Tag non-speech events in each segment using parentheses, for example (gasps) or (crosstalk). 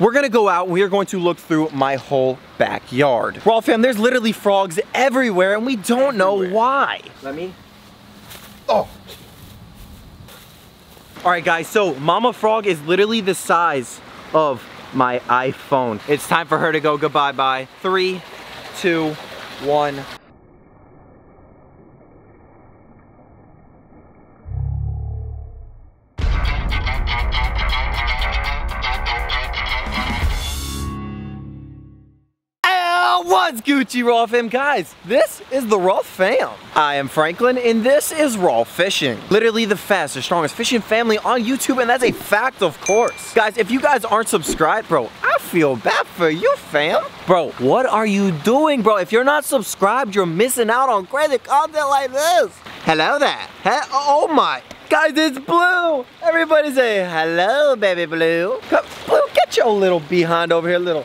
We're gonna go out and we are going to look through my whole backyard. Raw fam, there's literally frogs everywhere and we don't know why. Let me. Oh. All right guys, so Mama Frog is literally the size of my iPhone. It's time for her to go goodbye bye. Three, two, one. Gucci Raw Fam? Guys, this is the Raw Fam. I am Franklin and this is Raw Fishing. Literally the fastest, strongest fishing family on YouTube and that's a fact of course. Guys, if you guys aren't subscribed, bro, I feel bad for you fam. Bro, what are you doing bro? If you're not subscribed, you're missing out on crazy content like this. Hello there. He oh my. Guys, it's Blue. Everybody say hello, baby Blue. Come, Blue, get your little behind over here, little,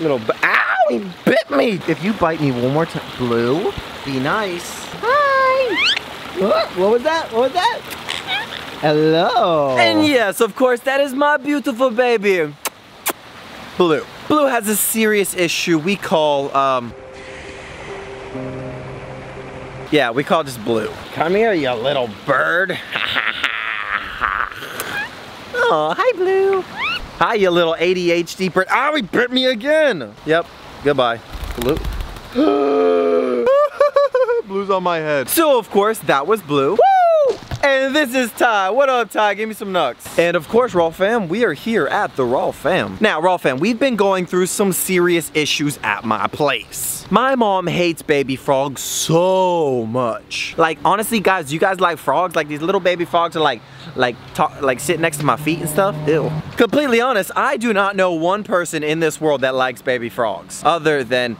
little, ow, he bit me. If you bite me one more time, Blue, be nice. Hi. What, what was that? What was that? Hello. And yes, of course, that is my beautiful baby, Blue. Blue has a serious issue we call, um, yeah, we call just Blue. Come here, you little bird. oh, hi, Blue. Hi, you little ADHD bird. Ah, he bit me again. Yep, goodbye. Blue. (gasps) Blue's on my head. So, of course, that was Blue. Woo! And this is Ty. What up, Ty? Give me some nucks. And of course, Raw Fam, we are here at the Raw Fam. Now, Raw Fam, we've been going through some serious issues at my place. My mom hates baby frogs so much. Like, honestly, guys, you guys like frogs? Like, these little baby frogs are like, like, talk, like sit next to my feet and stuff? Ew. Completely honest, I do not know one person in this world that likes baby frogs. Other than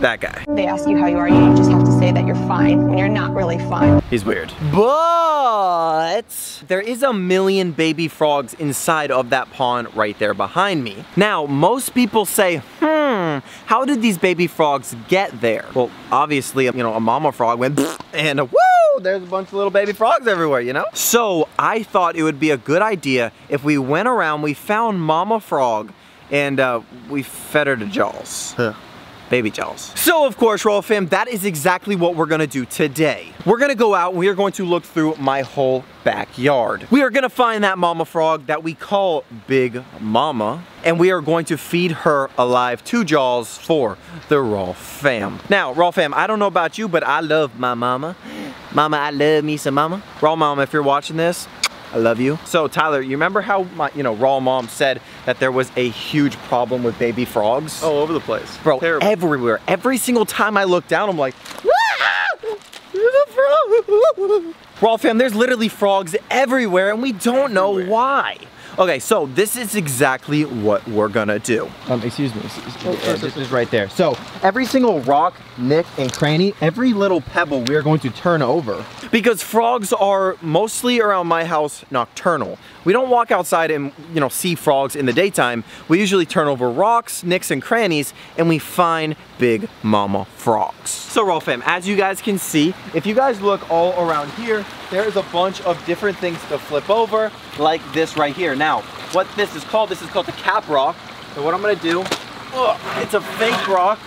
that guy. They ask you how you are, you just have to say that you're fine when you're not really fine. He's weird. But there is a million baby frogs inside of that pond right there behind me. Now, most people say, hmm, how did these baby frogs get there? Well, obviously, you know, a mama frog went (laughs) and a woo, there's a bunch of little baby frogs everywhere, you know? So I thought it would be a good idea if we went around, we found mama frog, and uh, we fed her to Jaws. Huh baby gels. So of course, Raw Fam, that is exactly what we're gonna do today. We're gonna go out and we are going to look through my whole backyard. We are gonna find that mama frog that we call Big Mama, and we are going to feed her alive to Jaws for the Raw Fam. Now, Raw Fam, I don't know about you, but I love my mama. Mama, I love me some mama. Raw Mama, if you're watching this, I love you. So Tyler, you remember how my, you know, Raw Mom said that there was a huge problem with baby frogs? Oh, all over the place. Bro, Terrible. everywhere. Every single time I look down, I'm like, (laughs) Raw fam, there's literally frogs everywhere and we don't know why. Okay, so this is exactly what we're gonna do. Um, excuse me, oh, this is right there. So every single rock, nick, and cranny, every little pebble we are going to turn over. Because frogs are mostly around my house nocturnal. We don't walk outside and you know see frogs in the daytime. We usually turn over rocks, nicks, and crannies, and we find big mama frogs. So Raw fam, as you guys can see, if you guys look all around here, there is a bunch of different things to flip over, like this right here. Now, what this is called, this is called the cap rock. So what I'm gonna do, oh, it's a fake rock.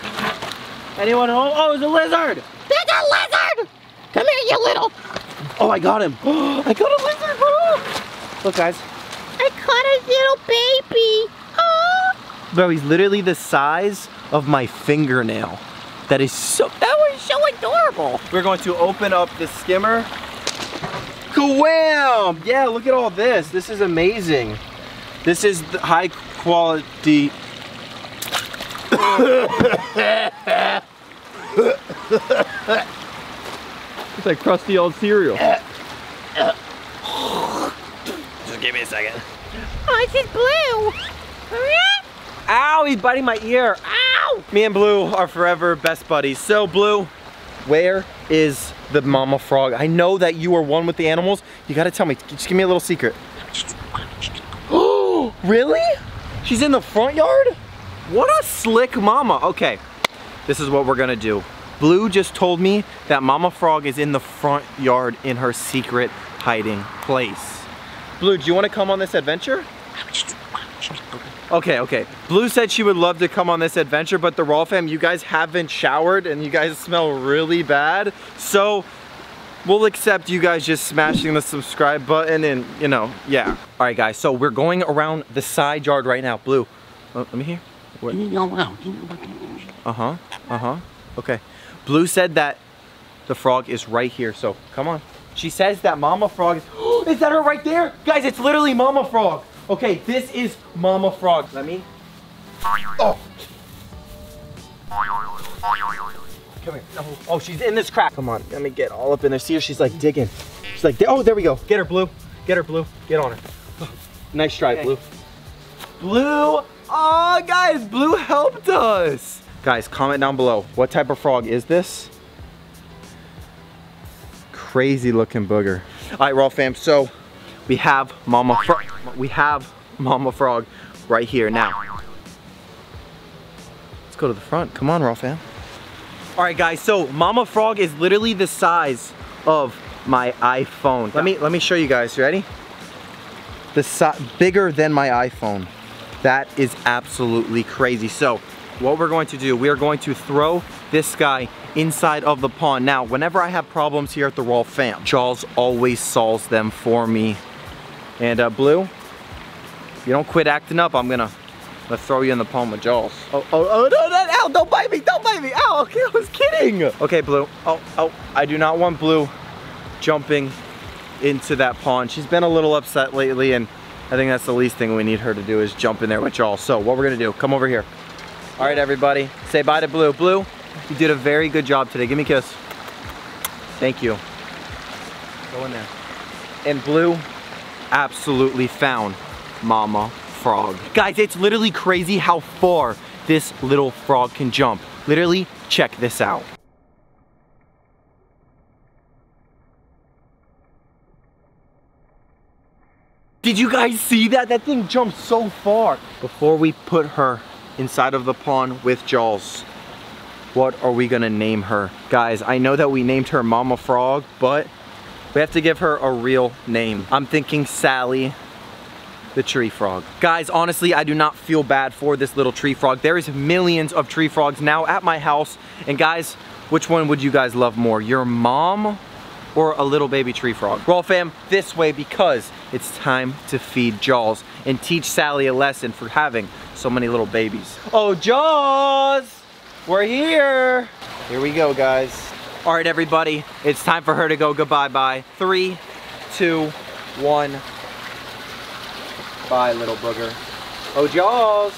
Anyone know? Oh, it's a lizard! There's a lizard! Come here, you little... Oh, I got him. (gasps) I got a lizard, bro! Look, guys. I caught a little baby. Oh. Bro, he's literally the size of my fingernail. That is so, that was so adorable. We're going to open up the skimmer. Wham! Yeah, look at all this. This is amazing. This is the high quality. it's like crusty old cereal. Just give me a second. Oh, this is blue. Ow, he's biting my ear. Ow! Me and Blue are forever best buddies. So Blue, where is the mama frog? I know that you are one with the animals. You gotta tell me, just give me a little secret. Oh, (gasps) really? She's in the front yard? What a slick mama. Okay, this is what we're gonna do. Blue just told me that mama frog is in the front yard in her secret hiding place. Blue, do you want to come on this adventure? Okay, okay. Blue said she would love to come on this adventure, but the Raw fam, you guys haven't showered and you guys smell really bad. So we'll accept you guys just smashing the subscribe button and you know, yeah. All right guys, so we're going around the side yard right now. Blue, uh, let me hear. Uh-huh, uh-huh, okay. Blue said that the frog is right here, so come on. She says that Mama Frog is, (gasps) is that her right there? Guys, it's literally Mama Frog. Okay, this is Mama Frog. Let me, oh. Come here. No. Oh, she's in this crack. Come on, let me get all up in there. See her? She's like digging. She's like, oh, there we go. Get her, Blue. Get her, Blue. Get on her. Oh, nice try, okay. Blue. Blue. Oh, guys, Blue helped us. Guys, comment down below. What type of frog is this? Crazy looking booger. All right, Raw fam. So we have Mama Frog. We have Mama Frog right here now. Let's go to the front. Come on, Raw fam. All right, guys, so Mama Frog is literally the size of my iPhone. Let me let me show you guys, ready? The si bigger than my iPhone. That is absolutely crazy. So what we're going to do, we are going to throw this guy inside of the pond. Now, whenever I have problems here at the Raw Fam, Jaws always solves them for me. And uh, Blue, you don't quit acting up, I'm gonna Let's throw you in the pond with Jaws. Oh, oh, oh, no, no, ow, don't bite me, don't bite me, ow, okay, I was kidding. Okay, Blue, oh, oh, I do not want Blue jumping into that pond. She's been a little upset lately and I think that's the least thing we need her to do is jump in there with y'all. So what we're gonna do, come over here. All right, everybody, say bye to Blue. Blue, you did a very good job today. Give me a kiss. Thank you. Go in there. And Blue absolutely found Mama frog. Guys, it's literally crazy how far this little frog can jump. Literally, check this out. Did you guys see that? That thing jumped so far. Before we put her inside of the pond with Jaws, what are we gonna name her? Guys, I know that we named her Mama Frog, but we have to give her a real name. I'm thinking Sally the tree frog. Guys, honestly, I do not feel bad for this little tree frog. There is millions of tree frogs now at my house. And guys, which one would you guys love more? Your mom or a little baby tree frog? Well, fam, this way because it's time to feed Jaws and teach Sally a lesson for having so many little babies. Oh, Jaws, we're here. Here we go, guys. All right, everybody, it's time for her to go goodbye-bye. Three, two, one. Bye, little booger. Oh, Jaws!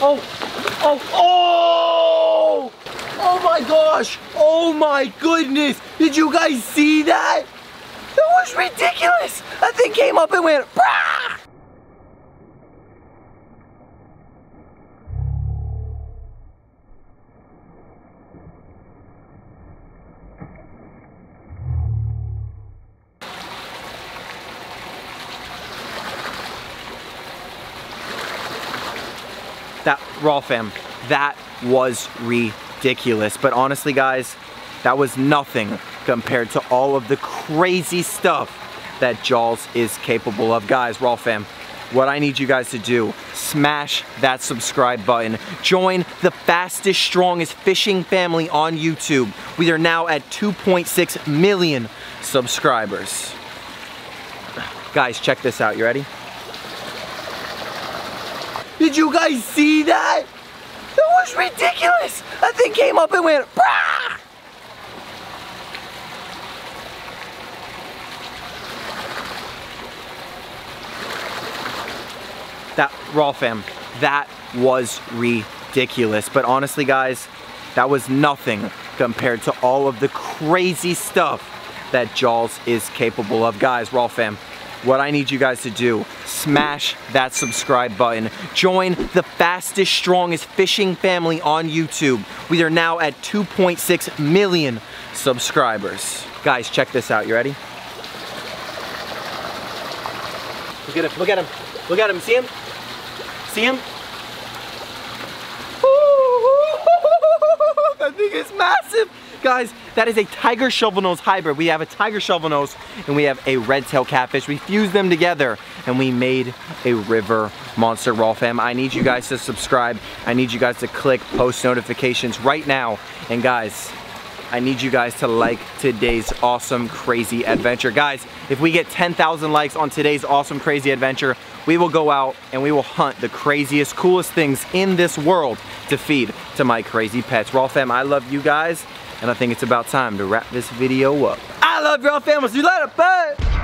Oh, oh, oh! My gosh! Oh my goodness! Did you guys see that? That was ridiculous! That thing came up and went, Brah! that raw fam, that was ridiculous. But honestly guys, that was nothing compared to all of the crazy stuff that Jaws is capable of. Guys, raw fam, what I need you guys to do, smash that subscribe button. Join the fastest, strongest fishing family on YouTube. We are now at 2.6 million subscribers. Guys, check this out. You ready? Did you guys see that? That was ridiculous. That thing came up and went, Brah! That, raw fam, that was ridiculous. But honestly guys, that was nothing compared to all of the crazy stuff that Jaws is capable of. Guys, raw fam, what I need you guys to do, smash that subscribe button. Join the fastest, strongest fishing family on YouTube. We are now at 2.6 million subscribers. Guys, check this out. You ready? Look at him, look at him, look at him, see him? See him? (laughs) That thing is massive. Guys, that is a tiger shovel nose hybrid. We have a tiger shovel nose and we have a red tail catfish. We fused them together and we made a river monster raw fam. I need you guys to subscribe. I need you guys to click post notifications right now. And guys, I need you guys to like today's awesome crazy adventure. Guys, if we get 10,000 likes on today's awesome crazy adventure, we will go out and we will hunt the craziest, coolest things in this world to feed to my crazy pets. Raw fam, I love you guys and I think it's about time to wrap this video up. I love Raw fam, we'll see you later, bye!